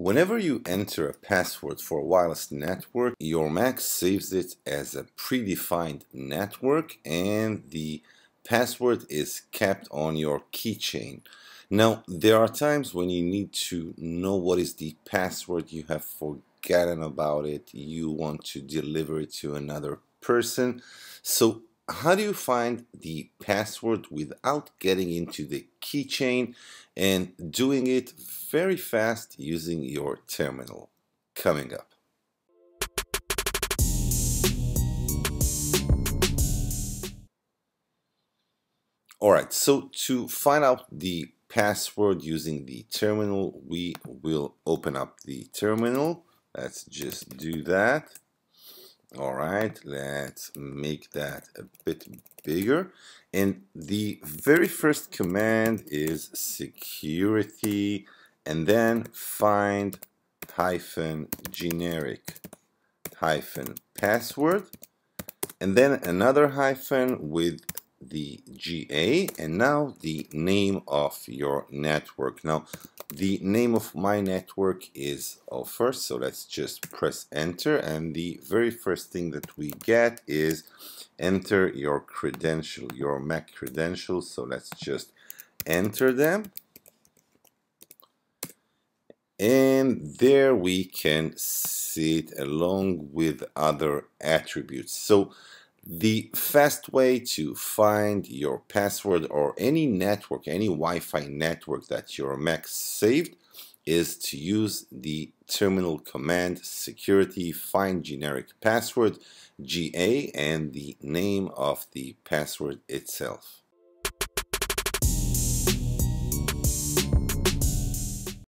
Whenever you enter a password for a wireless network, your Mac saves it as a predefined network and the password is kept on your keychain. Now, there are times when you need to know what is the password, you have forgotten about it, you want to deliver it to another person. So how do you find the password without getting into the keychain and doing it very fast using your terminal? Coming up. Alright, so to find out the password using the terminal, we will open up the terminal. Let's just do that all right let's make that a bit bigger. And the very first command is security and then find hyphen generic hyphen password and then another hyphen with the GA and now the name of your network. Now the name of my network is uh, offer so let's just press enter and the very first thing that we get is enter your credential, your MAC credentials so let's just enter them and there we can see it along with other attributes. So the fast way to find your password or any network, any Wi-Fi network that your Mac saved is to use the terminal command security find generic password GA and the name of the password itself.